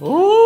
Ooh.